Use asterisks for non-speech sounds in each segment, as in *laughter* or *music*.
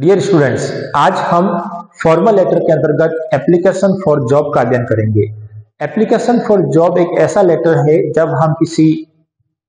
Dear students आज हम formal letter के अंतर्गत एप्लीकेशन फॉर जॉब का अध्ययन करेंगे। एप्लीकेशन फॉर जॉब एक ऐसा लेटर है जब हम किसी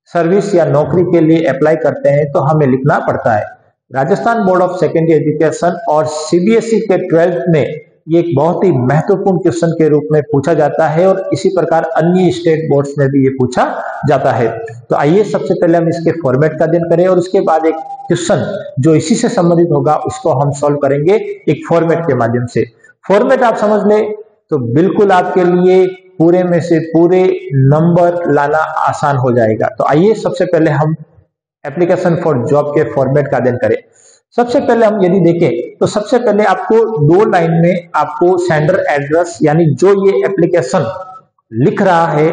सर्विस या नौकरी के लिए अप्लाई करते हैं तो हमें लिखना पड़ता है। Rajasthan board of secondary education और सीबीएसई के ट्वेल्थ में ये एक बहुत ही महत्वपूर्ण क्वेश्चन के रूप में पूछा जाता है और इसी प्रकार अन्य स्टेट बोर्ड्स में भी ये पूछा जाता है। तो आइए सबसे पहले हम इसके फॉर्मेट का अध्ययन करें और उसके बाद एक क्वेश्चन जो इसी से संबंधित होगा, उसको हम सॉल्व करेंगे एक फॉर्मेट के माध्यम से। फॉर्मेट आप समझ ले तो बिल्कुल आपके लिए पूरे में से पूरे नंबर लाना आसान हो जाएगा। तो आइए सबसे पहले हम एप्लीकेशन फॉर जॉब के फॉर्मेट का अध्ययन करें। सबसे पहले हम यदि देखें तो सबसे पहले आपको दो लाइन में आपको सेंडर एड्रेस यानी जो ये एप्लीकेशन लिख रहा है,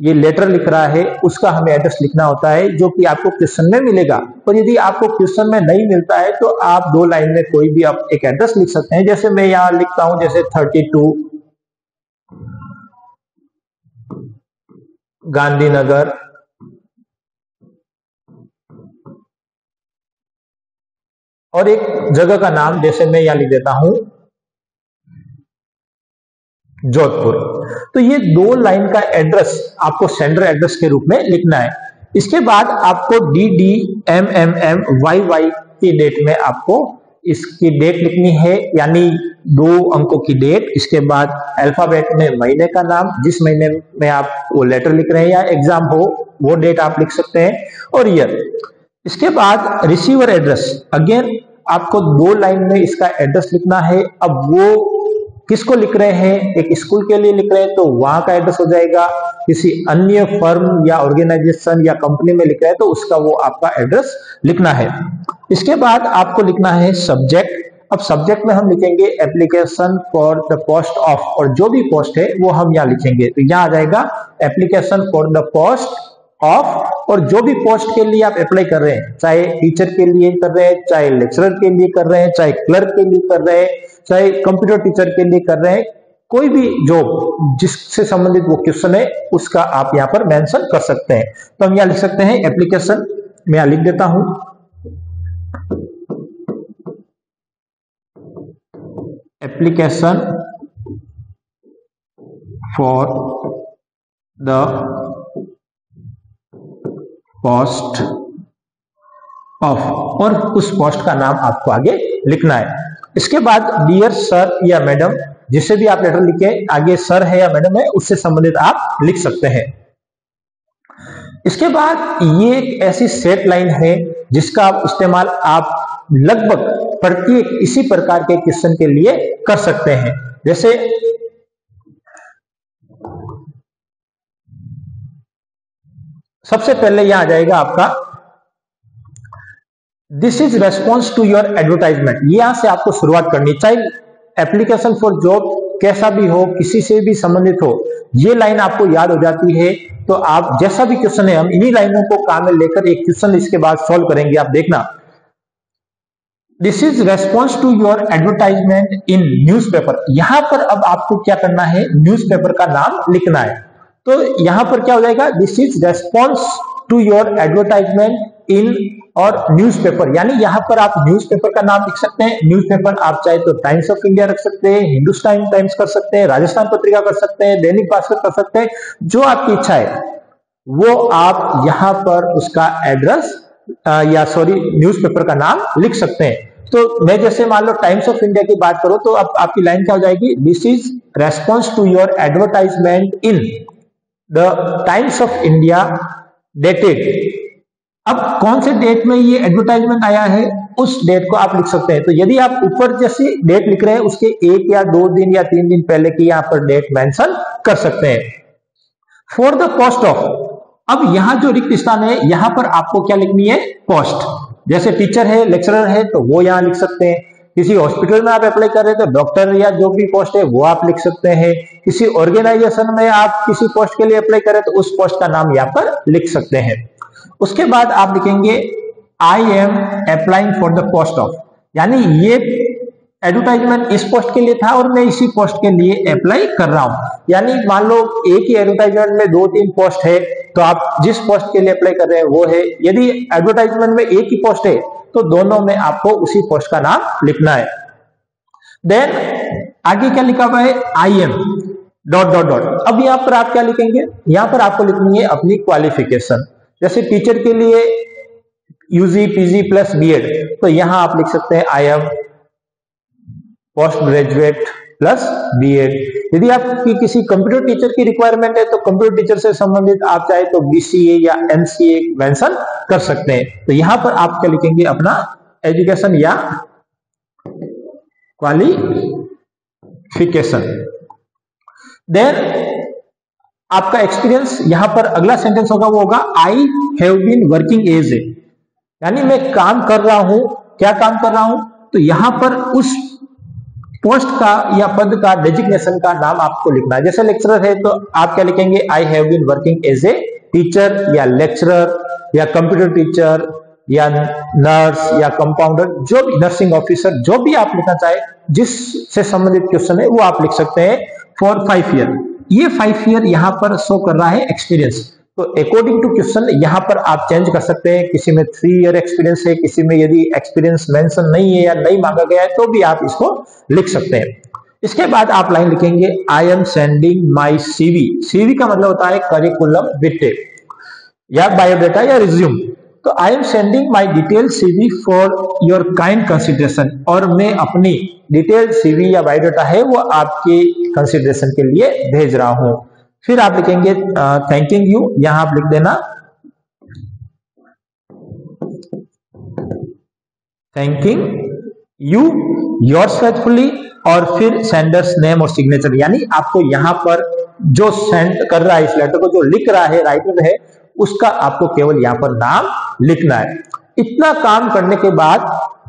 ये लेटर लिख रहा है, उसका हमें एड्रेस लिखना होता है, जो कि आपको क्वेश्चन में मिलेगा। और यदि आपको क्वेश्चन में नहीं मिलता है तो आप दो लाइन में कोई भी आप एक एड्रेस लिख सकते हैं। जैसे मैं यहाँ लिखता हूँ, जैसे थर्टी टू गांधीनगर और एक जगह का नाम जैसे मैं यहाँ लिख देता हूँ, जोधपुर। तो ये दो लाइन का एड्रेस आपको सेंडर एड्रेस के रूप में लिखना है। इसके बाद आपको D D M M M Y Y की डेट में आपको इसकी डेट लिखनी है, यानी दो अंकों की डेट। इसके बाद अल्फ़ाबेट में महीने का नाम, जिस महीने में आप वो लेटर लिख रहे हैं या एग्ज़ाम हो, वो डेट आप लिख सकते हैं। और ईयर। इसके बाद रिसीवर एड्रेस अगेन आपको दो लाइन में इसका एड्रेस लिखना है। अब वो किसको लिख रहे हैं? एक स्कूल के लिए लिख रहे हैं तो वहाँ का एड्रेस हो जाएगा। किसी अन्य फर्म या ऑर्गेनाइजेशन या कंपनी में लिख रहे हैं तो उसका वो आपका एड्रेस लिखना है। इसके बाद आपको लिखना है सब्जेक्ट अब सब्जेक्ट में हम लिखेंगे application for the post of और जो भी पोस्ट है, वो हम यहाँ लिखेंगे। तो यहाँ आ जाएगा application for the post of और जो भी पोस्ट के लिए आप अप्लाई कर रहे हैं, चाहे टीचर के लिए कर रहे हैं, चाहे लेक्चरर के लिए कर रहे हैं, चाहे क्लर्क के लिए कर रहे हैं, चाहे कंप्यूटर टीचर के लिए कर रहे हैं, कोई भी जॉब जिससे संबंधित वो क्वेश्चन है, उसका आप यहाँ पर मेंशन कर सकते हैं। तो हम यहाँ लिख सकते हैं एप्लीकेशन मैं यहाँ लिख देता हूँ। Application for the post of और उस पोस्ट का नाम आपको आगे लिखना है। इसके बाद डियर सर या मैडम जिसे भी आप लेटर लिखे, आगे सर है या मैडम है, उससे संबंधित आप लिख सकते हैं। इसके बाद, ये एक ऐसी सेट लाइन है, जिसका आप इस्तेमाल आप लगभग प्रत्येक इसी प्रकार के क्वेश्चन के लिए कर सकते हैं। जैसे सबसे पहले यहाँ आ जाएगा आपका this is response to your advertisement यहाँ से आपको शुरुआत करनी, चाहे एप्लीकेशन फॉर जॉब कैसा भी हो, किसी से भी संबंधित हो, ये लाइन आपको याद हो जाती है। तो आप जैसा भी क्वेश्चन है, हम इन्हीं लाइनों को काम में लेकर एक क्वेश्चन इसके बाद सॉल्व करेंगे, आप देखना। This is response to your advertisement in newspaper यहाँ पर अब आपको क्या करना है न्यूज़ पेपर का नाम लिखना है। तो यहाँ पर क्या हो जाएगा? This is response to your advertisement in और न्यूज़पेपर यानी यहाँ पर आप न्यूज़पेपर का नाम लिख सकते हैं। न्यूज़पेपर आप चाहे तो टाइम्स ऑफ़ इंडिया रख सकते हैं हिंदुस्तान टाइम्स कर सकते हैं राजस्थान पत्रिका कर सकते हैं दैनिक भास्कर कर सकते हैं। जो आपकी इच्छा है, वो आप यहाँ पर उसका एड्रेस या सॉरी न्यूज़पेपर का नाम लिख सकते हैं। तो मैं जैसे मान लो टाइम्स ऑफ़ इंडिया की बात करूँ तो अब आपकी लाइन क्या हो जाएगी? This is response to your advertisement in the Times of India dated अब कौन से डेट में ये एडवर्टाइजमेंट आया है? उस डेट को आप लिख सकते हैं। तो यदि आप ऊपर जैसे डेट लिख रहे हैं, उसके एक या दो दिन या तीन दिन पहले की यहाँ पर डेट मेंशन कर सकते हैं। फॉर द कॉस्ट ऑफ़ अब यहाँ जो रिक्त स्थान है, यहाँ पर आपको क्या लिखनी है? कॉस्ट जैसे टीचर है लेक्चरर है तो वो यहाँ लिख सकते हैं। किसी हॉस्पिटल में आप अप्लाई कर रहे हैं तो डॉक्टर या जो भी पोस्ट है, वो आप लिख सकते हैं। किसी ऑर्गेनाइजेशन में आप किसी पोस्ट के लिए अप्लाई करें तो उस पोस्ट का नाम यहाँ पर लिख सकते हैं। उसके बाद आप लिखेंगे I am applying for the post of यानी ये एडवर्टाइजमेंट इस पोस्ट के लिए था और मैं इसी पोस्ट के लिए अप्लाई कर रहा हूँ। यानी मान लो एक ही एडवर्टाइजमेंट में दो तीन पोस्ट है तो आप जिस पोस्ट के लिए अप्लाई कर रहे हैं, वो है। यदि एडवर्टाइजमेंट में एक ही पोस्ट है तो दोनों में आपको उसी पोस्ट का नाम लिखना है। देन आगे क्या लिखा हुआ है? I am dot dot dot अब यहाँ पर आप क्या लिखेंगे? यहाँ पर आपको लिखनी है अपनी क्वालिफिकेशन जैसे टीचर के लिए यूजी पीजी प्लस बीएड तो यहाँ आप लिख सकते हैं I am post graduate plus BEd यदि आपकी किसी कंप्यूटर टीचर की रिक्वायरमेंट है तो कंप्यूटर टीचर से संबंधित आप चाहे तो बीसीए या एमसीए मेंशन कर सकते हैं। तो यहाँ पर आप क्या लिखेंगे? अपना एजुकेशन या क्वालिफिकेशन देन आपका एक्सपीरियंस यहाँ पर अगला सेंटेंस होगा, वो होगा I have been working as a यानी मैं काम कर रहा हूँ, क्या काम कर रहा हूँ? तो यहाँ पर उस पोस्ट का या पद का डेजिग्नेशन का नाम आपको लिखना है। जैसे लेक्चरर है तो आप क्या लिखेंगे? I have been working as a teacher या लेक्चरर या कंप्यूटर टीचर या नर्स या कंपाउंडर जो भी नर्सिंग ऑफिसर जो भी आप लिखना चाहे, जिससे संबंधित क्वेश्चन है, वो आप लिख सकते हैं फॉर फाइव ईयर ये फाइव ईयर यहाँ पर शो कर रहा है एक्सपीरियंस तो अकॉर्डिंग टू क्वेश्चन यहाँ पर आप चेंज कर सकते हैं, किसी में थ्री ईयर एक्सपीरियंस है, किसी में यदि एक्सपीरियंस मेंशन नहीं है या नहीं मांगा गया है तो भी आप इसको लिख सकते हैं। इसके बाद आप लाइन लिखेंगे I am sending my CV CV का मतलब होता है करिकुलम विटे या बायोडेटा या रिज्यूम तो I am sending my detail CV for your kind consideration और मैं अपनी डिटेल सीवी या बायोडेटा है, वो आपके कंसिडरेशन के लिए भेज रहा हूँ। फिर आप लिखेंगे थैंकिंग यू यहाँ आप लिख देना। थैंकिंग यू योर फेथफुली और फिर सेंडर्स नेम और सिग्नेचर यानी आपको यहाँ पर जो सेंड कर रहा है, इस लेटर को जो लिख रहा है राइटर है, उसका आपको केवल यहाँ पर नाम लिखना है। इतना काम करने के बाद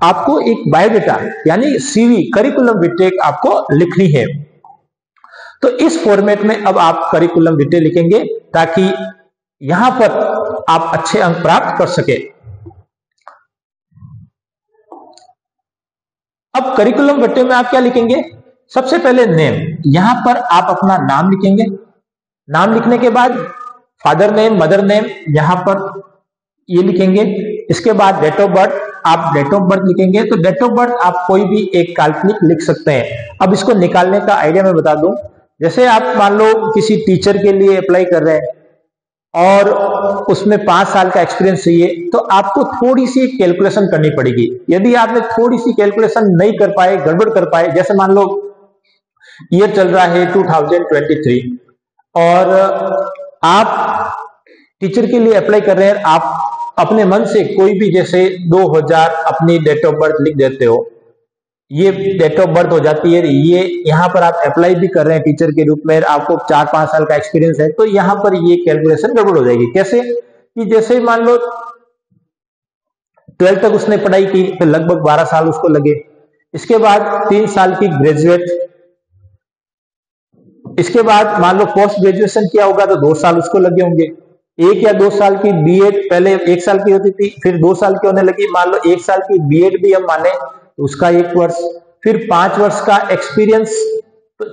आपको एक बायोडेटा यानी सीवी करिकुलम विटेक आपको लिखनी है। तो इस फॉर्मेट में अब आप करिकुलम डिटेल लिखेंगे ताकि यहाँ पर आप अच्छे अंक प्राप्त कर सके। अब करिकुलम बट्टे में आप क्या लिखेंगे? सबसे पहले नेम यहाँ पर आप अपना नाम लिखेंगे। नाम लिखने के बाद फादर नेम मदर नेम यहाँ पर ये लिखेंगे। इसके बाद डेट ऑफ़ बर्थ आप डेट ऑफ़ बर्थ लिखेंगे। तो डेट ऑफ़ बर्थ आप कोई भी एक काल्पनिक लिख सकते हैं। अब इसको निकालने का आइडिया मैं बता दूँ। जैसे आप मान लो किसी टीचर के लिए अप्लाई कर रहे हैं, और उसमें पाँच साल का एक्सपीरियंस चाहिए तो आपको थोड़ी सी कैलकुलेशन करनी पड़ेगी। यदि आपने थोड़ी सी कैलकुलेशन नहीं कर पाए, गड़बड़ कर पाए, जैसे मान लो ईयर चल रहा है 2023 और आप टीचर के लिए अप्लाई कर रहे हैं, आप अपने मन से कोई भी जैसे 2000 अपनी डेट ऑफ़ बर्थ लिख देते हो ये डेट ऑफ़ बर्थ हो जाती है। ये यहाँ पर आप अप्लाई भी कर रहे हैं टीचर के रूप में। आपको चार पाँच साल का एक्सपीरियंस है। तो यहाँ पर ये कैलकुलेशन गड़बड़ हो जाएगी। कैसे? कि जैसे मान लो ट्वेल्थ तक उसने पढ़ाई की तो लगभग बारह साल उसको लगे। इसके बाद तीन साल की ग्रेजुएट इसके बाद मान लो पोस्ट ग्रेजुएशन किया होगा तो दो साल उसको लगे होंगे। एक या दो साल की बीएड पहले एक साल की होती थी, फिर दो साल की होने लगी। मान लो एक साल की बीएड भी हम माने उसका एक वर्ष, फिर पाँच वर्ष का एक्सपीरियंस तो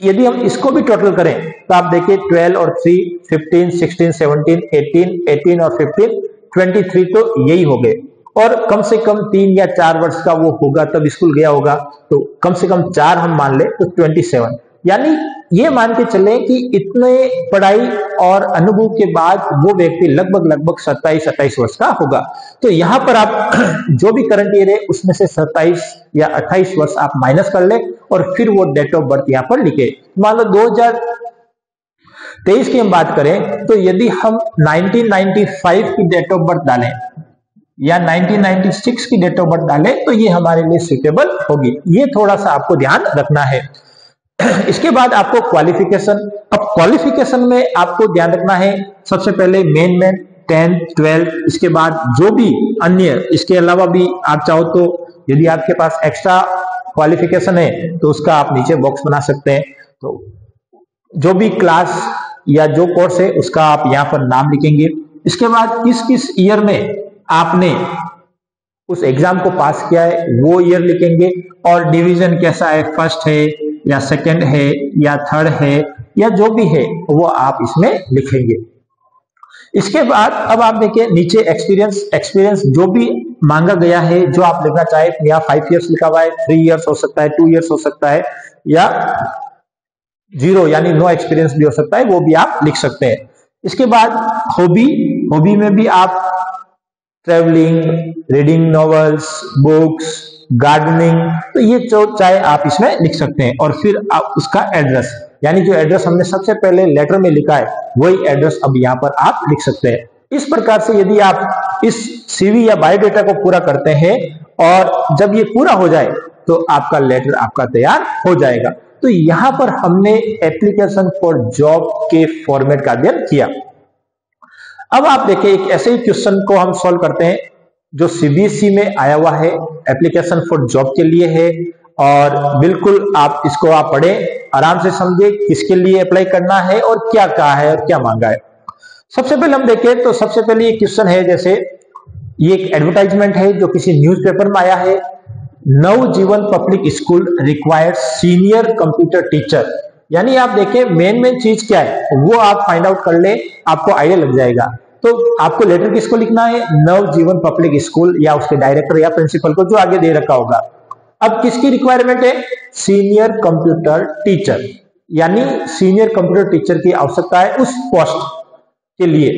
यदि हम इसको भी टोटल करें तो आप देखिए ट्वेल्व और three fifteen sixteen seventeen eighteen eighteen और फिफ्टीन ट्वेंटी थ्री तो यही हो गए। और कम से कम तीन या चार वर्ष का वो होगा, तब स्कूल गया होगा तो कम से कम चार हम मान ले तो ट्वेंटी सेवन यानी ये मान के चले कि इतने पढ़ाई और अनुभव के बाद वो व्यक्ति लगभग लगभग सत्ताईस अट्ठाईस वर्ष का होगा। तो यहाँ पर आप *clears throat* जो भी करंट ईयर है, उसमें से सत्ताईस या अट्ठाईस वर्ष आप माइनस कर ले और फिर वो डेट ऑफ़ बर्थ यहाँ पर लिखे। मान लो दो तेईस की हम बात करें तो यदि हम 1995 की डेट ऑफ़ बर्थ डालें या 1996 की डेट ऑफ़ बर्थ डालें तो ये हमारे लिए सुटेबल होगी। ये थोड़ा सा आपको ध्यान रखना है। *clears throat* इसके बाद आपको क्वालिफिकेशन अब क्वालिफिकेशन में आपको ध्यान रखना है, सबसे पहले मेन में टेंथ ट्वेल्थ इसके बाद जो भी अन्य, इसके अलावा भी आप चाहो तो यदि आपके पास एक्स्ट्रा क्वालिफिकेशन है तो उसका आप नीचे बॉक्स बना सकते हैं। तो जो भी क्लास या जो कोर्स है, उसका आप यहाँ पर नाम लिखेंगे। इसके बाद किस किस ईयर में आपने उस एग्ज़ाम को पास किया है, वो ईयर लिखेंगे। और डिवीज़न कैसा है फ़र्स्ट है या सेकंड है, या थर्ड है, या जो भी है, वो आप इसमें लिखेंगे। इसके बाद अब आप देखिए, नीचे एक्सपीरियंस एक्सपीरियंस जो भी मांगा गया है, जो आप लिखना चाहे यहाँ फाइव इयर्स लिखा हुआ है थ्री इयर्स हो सकता है टू इयर्स हो सकता है, या ज़ीरो यानी नो एक्सपीरियंस भी हो सकता है, वो भी आप लिख सकते हैं। इसके बाद हॉबी हॉबी में भी आप travelling reading novels books gardening तो ये जो चाहे आप इसमें लिख सकते हैं। और फिर आप उसका एड्रेस यानी जो एड्रेस हमने सबसे पहले लेटर में लिखा है, वही एड्रेस अब यहाँ पर आप लिख सकते हैं। इस प्रकार से यदि आप इस सीवी या बायोडेटा को पूरा करते हैं, और जब ये पूरा हो जाए तो आपका लेटर आपका तैयार हो जाएगा। तो यहाँ पर हमने एप्लीकेशन फॉर जॉब के फॉर्मेट का अध्ययन किया। अब आप देखिए एक ऐसे ही क्वेश्चन को हम सॉल्व करते हैं। जो सीबीएसई में आया हुआ है एप्लीकेशन फॉर जॉब के लिए है, और बिल्कुल आप इसको आप पढ़े, आराम से समझे किसके लिए अप्लाई करना है और क्या कहा है और क्या मांगा है। सबसे पहले हम देखें तो सबसे पहले ये क्वेश्चन है, जैसे ये एक एडवर्टाइजमेंट है जो किसी न्यूज़पेपर में आया है, Navjeevan Public School required senior computer teacher यानी आप देखें मेन मेन चीज़ क्या है, वो आप फाइंड आउट कर ले, आपको आइडिया लग जाएगा। तो आपको लेटर किसको लिखना है? नवजीवन पब्लिक स्कूल या उसके डायरेक्टर या प्रिंसिपल को जो आगे दे रखा होगा। अब किसकी रिक्वायरमेंट है? सीनियर कंप्यूटर टीचर यानी सीनियर कंप्यूटर टीचर की आवश्यकता है उस पोस्ट के लिए।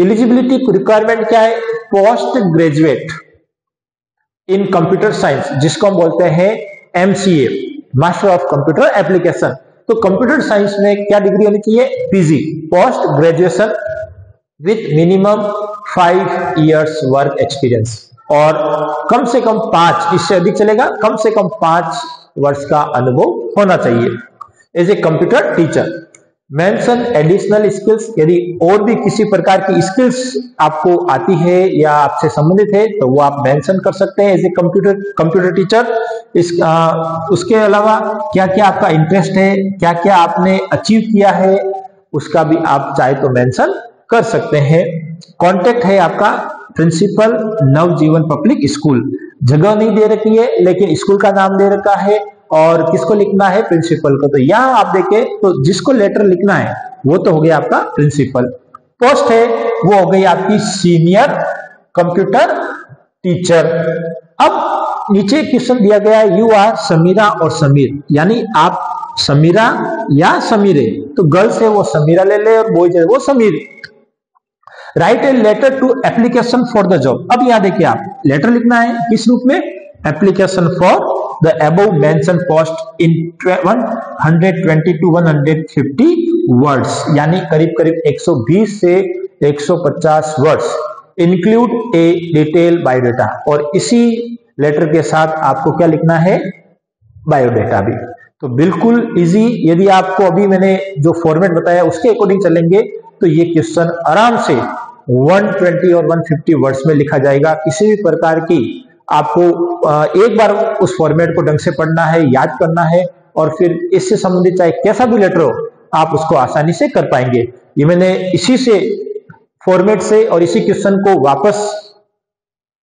एलिजिबिलिटी रिक्वायरमेंट क्या है? Post graduate in computer science जिसको हम बोलते हैं MCA master of computer application तो कंप्यूटर साइंस में क्या डिग्री होनी चाहिए? PG post graduation with minimum five years work experience और कम से कम पाँच इससे अधिक चलेगा कम से कम पाँच वर्ष का अनुभव होना चाहिए। As a computer teacher mention additional skills यदि और भी किसी प्रकार की स्किल्स आपको आती है या आपसे संबंधित है तो वो आप मेंशन कर सकते हैं as a computer computer teacher इस आ, उसके अलावा क्या क्या आपका इंटरेस्ट है क्या क्या आपने अचीव किया है उसका भी आप चाहे तो मेंशन कर सकते हैं। कॉन्टेक्ट है आपका प्रिंसिपल नवजीवन पब्लिक स्कूल जगह नहीं दे रखी है, लेकिन स्कूल का नाम दे रखा है और किसको लिखना है? प्रिंसिपल को। तो यहाँ आप देखें तो जिसको लेटर लिखना है, वो तो हो गया आपका प्रिंसिपल पोस्ट है, वो हो गई आपकी सीनियर कंप्यूटर टीचर अब नीचे क्वेश्चन दिया गया है यू आर समीरा और समीर। यानी आप समीरा या समीरे। तो गर्ल्स है, वो समीरा ले ले और बॉयज़ है, वो Sameer. Write a letter to application for the job अब यहाँ देखिए आप लेटर लिखना है, किस रूप में? Application for the above mentioned post in 120 to 150 words यानी करीब करीब 120 से 150 words include a detail biodata और इसी लेटर के साथ आपको क्या लिखना है? बायोडेटा भी। तो बिल्कुल इजी यदि आपको अभी मैंने जो फॉर्मेट बताया, उसके अकॉर्डिंग चलेंगे। तो ये क्वेश्चन आराम से 120 और 150 वर्ड्स में लिखा जाएगा। किसी भी प्रकार की आपको एक बार उस फॉर्मेट को ढंग से पढ़ना है, याद करना है और फिर इससे संबंधित चाहे कैसा भी लेटर हो, आप उसको आसानी से कर पाएँगे। ये मैंने इसी से, फॉर्मेट से और इसी क्वेश्चन को वापस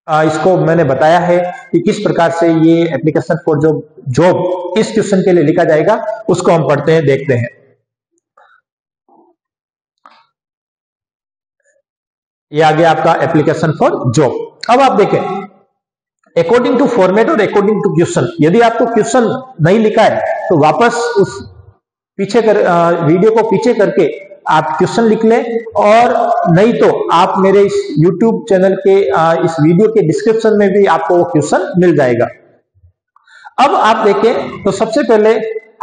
इसको मैंने बताया है कि किस प्रकार से ये एप्लीकेशन फॉर जो जॉब इस क्वेश्चन के लिए लिखा जाएगा, उसको हम पढ़ते हैं, देखते हैं। ये आ गया आपका एप्लीकेशन फॉर जॉब अब आप देखें अकॉर्डिंग टू फॉर्मेट और अकॉर्डिंग टू क्वेश्चन यदि आपको क्वेश्चन नहीं लिखा है तो वापस उस पीछे कर वीडियो को पीछे करके आप क्वेश्चन लिख लें और नहीं तो आप मेरे इस यूट्यूब चैनल के इस वीडियो के डिस्क्रिप्शन में भी आपको वो क्वेश्चन मिल जाएगा। अब आप देखें तो सबसे पहले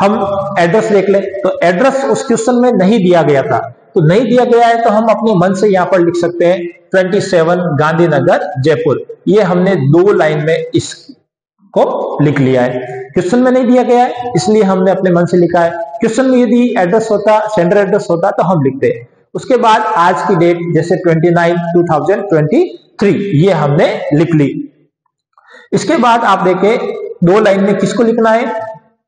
हम एड्रेस देख लें। तो एड्रेस उस क्वेश्चन में नहीं दिया गया था। तो नहीं दिया गया है तो हम अपने मन से यहाँ पर लिख सकते हैं 27 गांधीनगर, जयपुर। ये हमने दो लाइन में इसको लिख लिया है। क्वेश्चन में नहीं दिया गया है, इसलिए हमने अपने मन से लिखा है। क्वेश्चन में यदि एड्रेस होता सेंडर एड्रेस होता तो हम लिखते उसके बाद आज की डेट जैसे 29 2023 ये हमने लिख ली। इसके बाद आप देखें, दो लाइन में किसको लिखना है?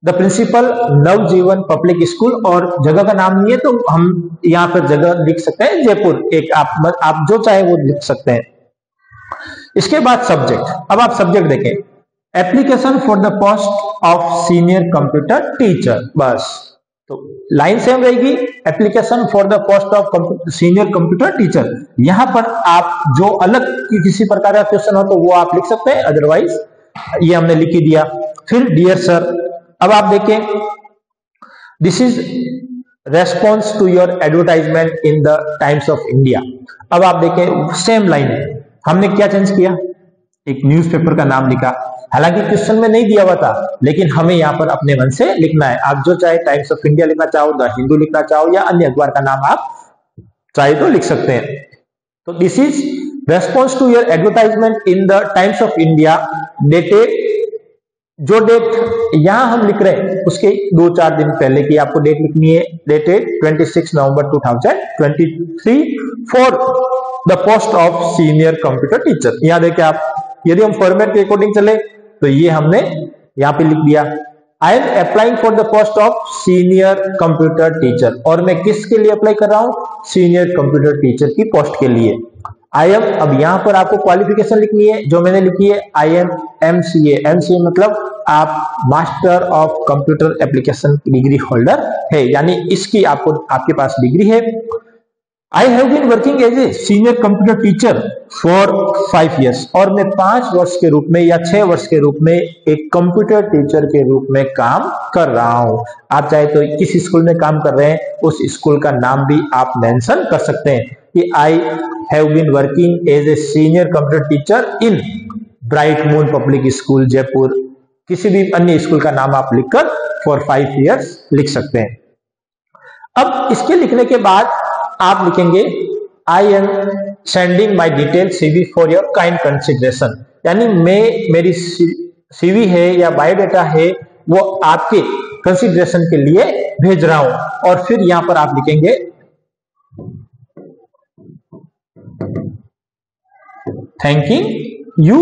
The principal Navjeevan Public School और जगह का नाम नहीं है तो हम यहाँ पर जगह लिख सकते हैं, जयपुर। एक आप आप जो चाहे वो लिख सकते हैं। इसके बाद सब्जेक्ट अब आप सब्जेक्ट देखें। Application for the post of senior computer teacher बस। तो लाइन सेम रहेगी। Application for the post of senior computer teacher यहाँ पर आप जो अलग की किसी प्रकार का क्वेश्चन हो तो वो आप लिख सकते हैं। अदरवाइज़ ये हमने लिख ही दिया। फिर डियर सर अब आप देखें this is response to your advertisement in the Times of India अब आप देखें सेम लाइन है। हमने क्या चेंज किया? एक न्यूज़पेपर का नाम लिखा। हालाँकि क्वेश्चन में नहीं दिया हुआ था, लेकिन हमें यहाँ पर अपने मन से लिखना है। आप जो चाहे टाइम्स ऑफ़ इंडिया लिखना चाहो द हिंदू लिखना चाहो, या अन्य अखबार का नाम आप चाहे तो लिख सकते हैं। तो this is response to your advertisement in the Times of India dated जो डेट यहाँ हम लिख रहे हैं, उसके दो चार दिन पहले की आपको डेट लिखनी है dated 26 November 2023 for the post of senior computer teacher यहाँ देखिए आप, यदि हम फॉर्मेट के अकॉर्डिंग चले तो ये हमने यहाँ पे लिख दिया। I am applying for the post of senior computer teacher और मैं किसके लिए अप्लाई कर रहा हूँ? सीनियर कंप्यूटर टीचर की पोस्ट के लिए। आई एम अब यहाँ पर आपको क्वालिफिकेशन लिखनी है, जो मैंने लिखी है I am M C M C A मतलब आप master of computer application degree holder है, यानी इसकी आपको, आपके पास डिग्री है। I have been working as a senior computer teacher for five years और मैं पाँच वर्ष के रूप में या छह वर्ष के रूप में एक कंप्यूटर टीचर के रूप में काम कर रहा हूँ। आप चाहे तो किस स्कूल में काम कर रहे हैं, उस स्कूल का नाम भी आप मेंशन कर सकते हैं कि I have been working as a senior computer teacher in Bright Moon Public School Jaipur किसी भी अन्य स्कूल का नाम आप लिखकर फॉर फाइव ईयर्स लिख सकते हैं। अब इसके लिखने के बाद आप लिखेंगे I am sending my detail CV for your kind consideration यानी मैं, मेरी सीवी है या बायोडेटा है, वो आपके कंसिडरेशन के लिए भेज रहा हूँ। और फिर यहाँ पर आप लिखेंगे थैंकिंग यू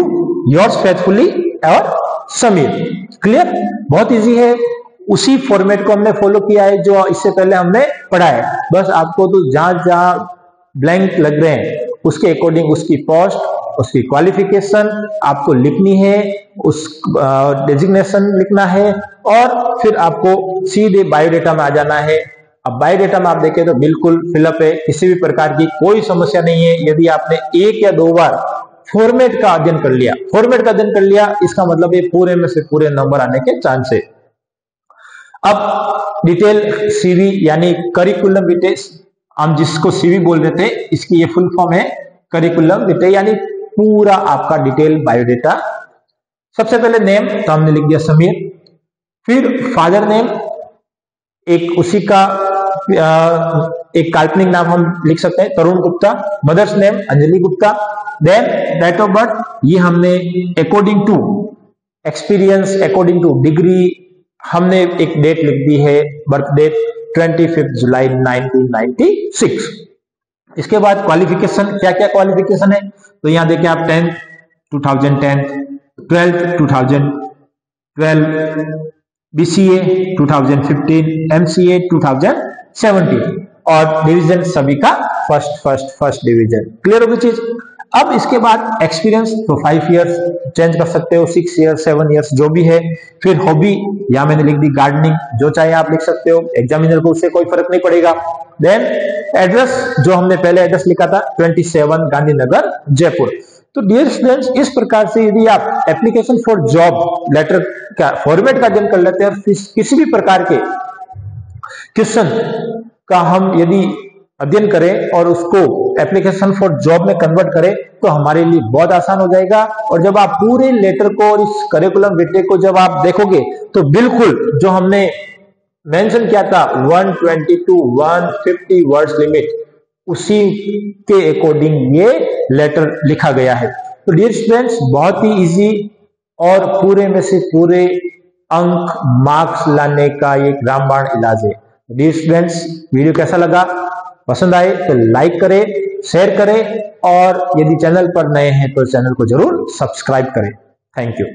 योर्स फेथफुली और समीर. क्लियर बहुत इजी है। उसी फॉर्मेट को हमने फॉलो किया है जो इससे पहले हमने पढ़ा है। बस आपको तो जहाँ जहाँ ब्लैंक लग रहे हैं, उसके अकॉर्डिंग उसकी पोस्ट उसकी क्वालिफिकेशन आपको लिखनी है, उस डेजिग्नेशन लिखना है, और फिर आपको सीधे बायोडेटा में आ जाना है। अब बायोडेटा में आप देखें तो बिल्कुल फिलअप है, किसी भी प्रकार की कोई समस्या नहीं है। यदि आपने एक या दो बार फॉर्मेट का अध्ययन कर लिया फॉर्मेट का अध्ययन कर लिया, इसका मतलब ये पूरे में से पूरे नंबर आने के चांस है। अब डिटेल सीवी यानी करिकुलम विटे हम जिसको सीवी बोल रहे थे इसकी ये फुल फॉर्म है करिकुलम विटे यानी पूरा आपका डिटेल बायोडेटा सबसे पहले नेम तो हमने लिख दिया समीर। फिर फादर नेम एक उसी का एक काल्पनिक नाम हम लिख सकते हैं, Tarun Gupta. Mother's name Anjali Gupta. Then date of birth ये हमने according to experience according to degree हमने एक डेट लिख दी है birth date twenty fifth July 1996 इसके बाद क्वालिफिकेशन क्या क्या क्वालिफिकेशन है? तो यहाँ देखें आप टेंथ 2010 ट्वेल्थ 2012 बीसीए 2015 एमसीए 2017 और डिवीज़न सभी का first first first division clear होगी चीज़? अब इसके बाद एक्सपीरियंस तो फाइव इयर्स चेंज कर सकते हो सिक्स ईयर्स सेवन ईयर्स जो भी है। फिर हॉबी या मैंने लिख दी गार्डनिंग जो चाहे आप लिख सकते हो। एग्जामिनर को उससे कोई फ़र्क नहीं पड़ेगा। देन एड्रेस जो हमने पहले एड्रेस लिखा था 27 गांधीनगर, जयपुर। तो डियर स्टूडेंट्स इस प्रकार से यदि आप एप्लीकेशन फॉर जॉब लेटर का फॉर्मेट का अध्ययन कर लेते हैं, किसी भी प्रकार के क्वेश्चन का हम यदि अध्ययन करें और उसको एप्लीकेशन फॉर जॉब में कन्वर्ट करें तो हमारे लिए बहुत आसान हो जाएगा। और जब आप पूरे लेटर को और इस करिकुलम विटे को जब आप देखोगे तो बिल्कुल जो हमने मेंशन किया था 120 टू 150 वर्ड्स लिमिट उसी के अकॉर्डिंग ये लेटर लिखा गया है। तो डियर स्टूडेंट्स बहुत ही इजी और पूरे में से पूरे अंक मार्क्स लाने का एक रामबाण इलाज है। डियर स्टूडेंट्स वीडियो कैसा लगा? पसंद आए तो लाइक करें शेयर करें और यदि चैनल पर नए हैं तो चैनल को ज़रूर सब्सक्राइब करें। Thank you